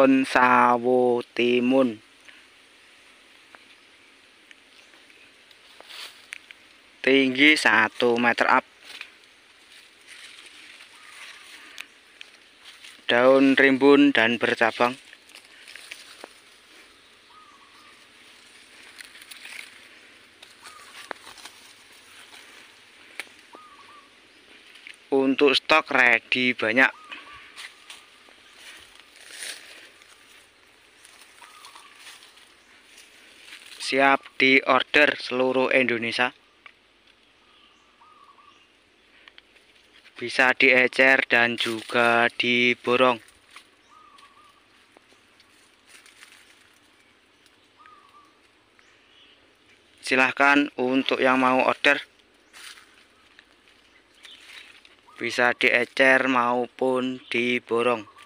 pohon sawo timun. Tinggi 1 meter up. Daun rimbun dan bercabang. Untuk stok ready banyak siap di order seluruh Indonesia. Bisa diecer dan juga diborong. Silahkan untuk yang mau order bisa diecer maupun diborong